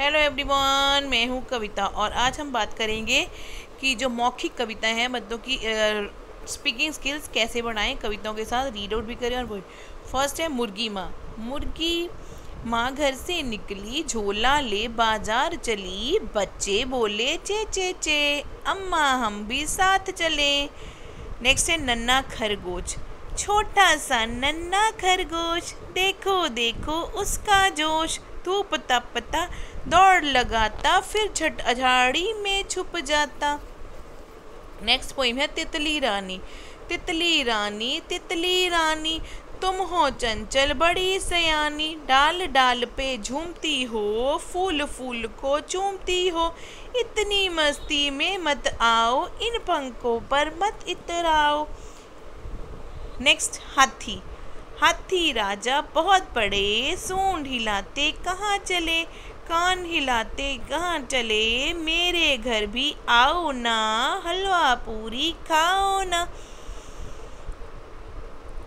Hello everyone मैं हूँ कविता और आज हम बात करेंगे कि जो मौखिक कविता हैं, बच्चों की स्पीकिंग स्किल्स कैसे बढ़ाएँ, कविताओं के साथ रीड आउट भी करें और फ़र्स्ट है मुर्गी माँ। मुर्गी माँ घर से निकली, झोला ले, बाज़ार चली, बच्चे बोले, चे चे चे, अम्मा हम भी साथ चले. नेक्स्ट है नन्ना खरगोश। छोटा सा नन्ना खरगोश, देखो देखो उसका जोश, धूप तपता दौड़ लगाता, फिर झट अझाड़ी में छुप जाता। नेक्स्ट पोइम है, तितली रानी। तितली रानी तितली रानी, तुम हो चंचल, बड़ी सयानी। डाल डाल पे झूमती हो, फूल फूल को चूमती हो। इतनी मस्ती में मत आओ, इन पंखों पर मत इतराओ। नेक्स्ट हाथी। हाथी राजा बहुत बड़े, सूंड हिलाते कहाँ चले? कान हिलाते कहाँ चले? मेरे घर भी आओ ना, हलवा पूरी खाओ ना।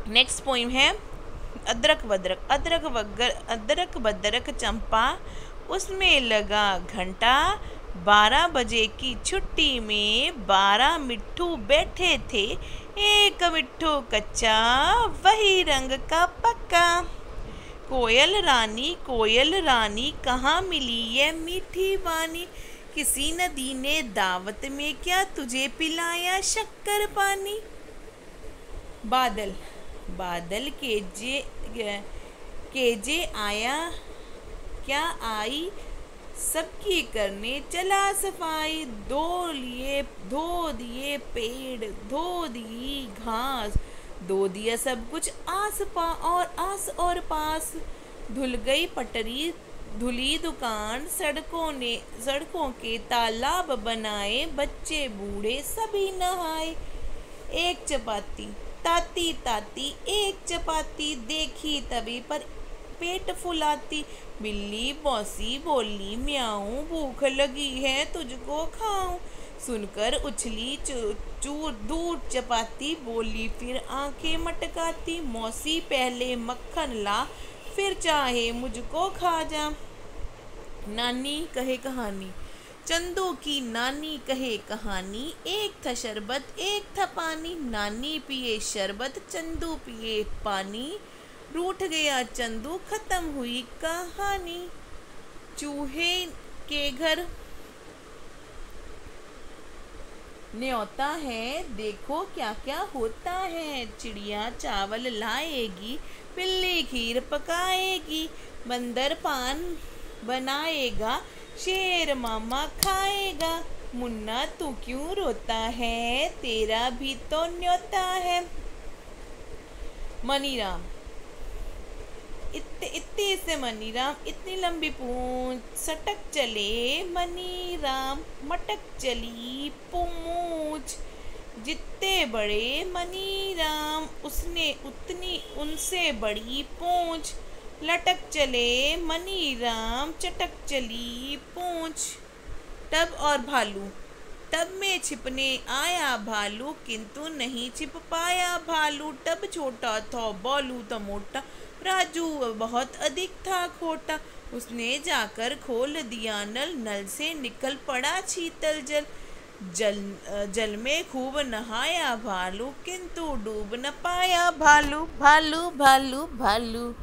नेक्स्ट पोइम है, अदरक बदरक, अदरक वगर अदरक बदरक चंपा, उसमें लगा घंटा। बारह बजे की छुट्टी में बारह मिट्ठू बैठे थे, एक मिट्ठू कच्चा, वही रंग का पक्का। कोयल रानी कोयल रानी, कहाँ मिली ये मीठी वानी किसी नदी ने दावत में क्या तुझे पिलाया शक्कर पानी? बादल बादल के जे के जे आया, क्या आई? सबकी करने चला सफ़ाई दो लिए, धो दिए पेड़, धो दी घास धो दिया सब कुछ आस पा और आस और पास। धुल गई पटरी, धुली दुकान, सड़कों ने, सड़कों के तालाब बनाए, बच्चे, बूढ़े सभी नहाए। एक चपाती, ताती ताती, एक चपाती देखी तभी पर पेट फुलाती। बिल्ली बौसी बोली, म्याऊं, भूख लगी है, तुझको खाऊं। सुनकर उछली चूर दूर चपाती बोली, फिर आँखें मटकाती, मौसी पहले मक्खन ला, फिर चाहे मुझको खा जा। नानी कहे कहानी, चंदू की नानी कहे कहानी, एक था शरबत, एक था पानी, नानी पिए शरबत, चंदू पिए पानी, रूठ गया चंदू, खत्म हुई कहानी। चूहे के घर न्योता है, देखो क्या क्या होता है। चिड़िया चावल लाएगी बिल्ली खीर पकाएगी, बंदर पान बनाएगा, शेर मामा खाएगा। मुन्ना, तू क्यों रोता है? तेरा भी तो न्योता है। मनीराम इतने इतने से मनी राम इतनी लंबी पूंछ, सटक चले मनी राम मटक चली पूछ। जितने बड़े मनी राम उसने उतनी उनसे बड़ी पूंछ। लटक चले मनी राम चटक चली पूंछ। टब और भालू। टब में छिपने आया भालू, किंतु नहीं छिप पाया भालू। टब छोटा था, बोलू तो मोटा, राजू बहुत अधिक था खोटा। उसने जाकर खोल दिया नल नल से निकल पड़ा शीतल जल। जल जल में खूब नहाया भालू, किंतु डूब न पाया भालू। भालू भालू भालू।